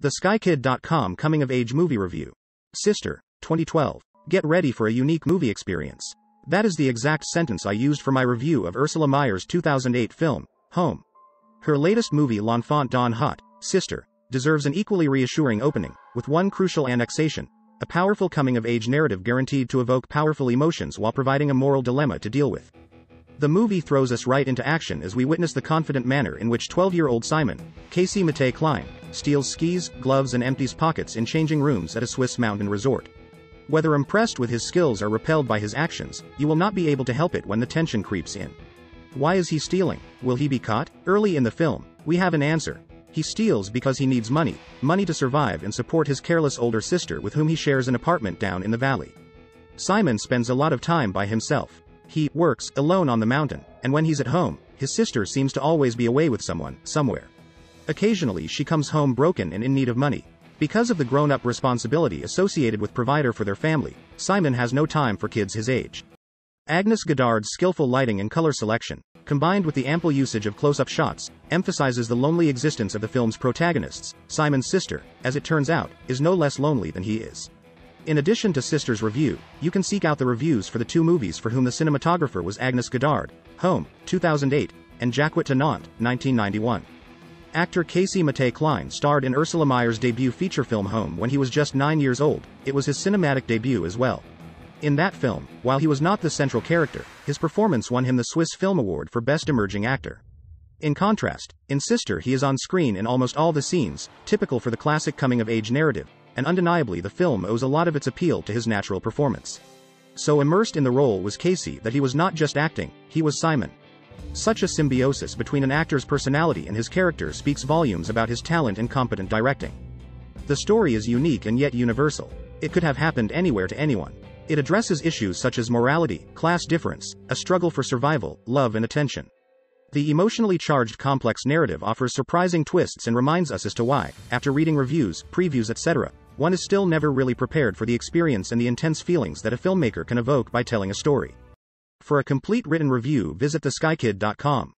The SkyKid.com Coming of Age Movie Review. Sister, 2012. Get ready for a unique movie experience. That is the exact sentence I used for my review of Ursula Meier's 2008 film, Home. Her latest movie L'Enfant d'en haut, Sister, deserves an equally reassuring opening, with one crucial annexation, a powerful coming of age narrative guaranteed to evoke powerful emotions while providing a moral dilemma to deal with. The movie throws us right into action as we witness the confident manner in which 12-year-old Simon, Kacey Mottet Klein, steals skis, gloves and empties pockets in changing rooms at a Swiss mountain resort. Whether impressed with his skills or repelled by his actions, you will not be able to help it when the tension creeps in. Why is he stealing? Will he be caught? Early in the film, we have an answer. He steals because he needs money, money to survive and support his careless older sister with whom he shares an apartment down in the valley. Simon spends a lot of time by himself. He works alone on the mountain, and when he's at home, his sister seems to always be away with someone, somewhere. Occasionally she comes home broken and in need of money. Because of the grown-up responsibility associated with provider for their family, Simon has no time for kids his age. Agnes Godard's skillful lighting and color selection, combined with the ample usage of close-up shots, emphasizes the lonely existence of the film's protagonists. Simon's sister, as it turns out, is no less lonely than he is. In addition to Sister's review, you can seek out the reviews for the two movies for whom the cinematographer was Agnes Godard, Home, 2008, and Jacquot de Nantes, 1991. Actor Kacey Mottet Klein starred in Ursula Meier's debut feature film Home when he was just nine years old, it was his cinematic debut as well. In that film, while he was not the central character, his performance won him the Swiss Film Award for Best Emerging Actor. In contrast, in Sister he is on screen in almost all the scenes, typical for the classic coming-of-age narrative, and undeniably the film owes a lot of its appeal to his natural performance. So immersed in the role was Kacey that he was not just acting, he was Simon. Such a symbiosis between an actor's personality and his character speaks volumes about his talent and competent directing. The story is unique and yet universal. It could have happened anywhere to anyone. It addresses issues such as morality, class difference, a struggle for survival, love and attention. The emotionally charged complex narrative offers surprising twists and reminds us as to why, after reading reviews, previews etc., one is still never really prepared for the experience and the intense feelings that a filmmaker can evoke by telling a story. For a complete written review visit theskykid.com.